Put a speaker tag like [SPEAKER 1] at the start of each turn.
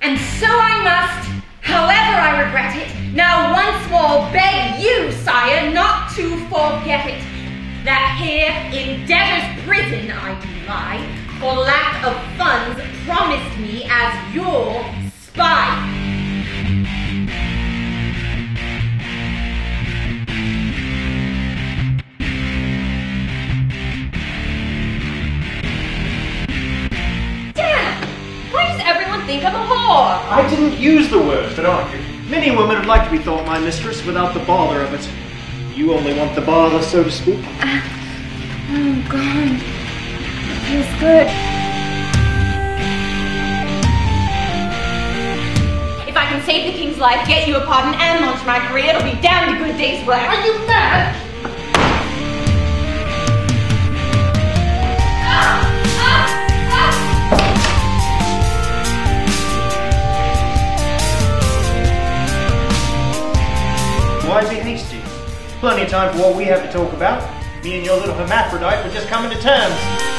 [SPEAKER 1] And so I must, however I regret it, now once more beg you, sire, not to forget it. That here in debtor's prison I do lie, for lack of funds promised me as your spy. Think I'm a whore?
[SPEAKER 2] I didn't use the word, but argue. Many women would like to be thought my mistress without the bother of it. You only want the bother, so to speak.
[SPEAKER 1] Uh, oh, God. It feels good. If I can save the king's life, get you a pardon, and launch my career, it'll be damned a good day's work.
[SPEAKER 2] Are you mad? Why be hasty? Plenty of time for what we have to talk about. Me and your little hermaphrodite were just coming to terms.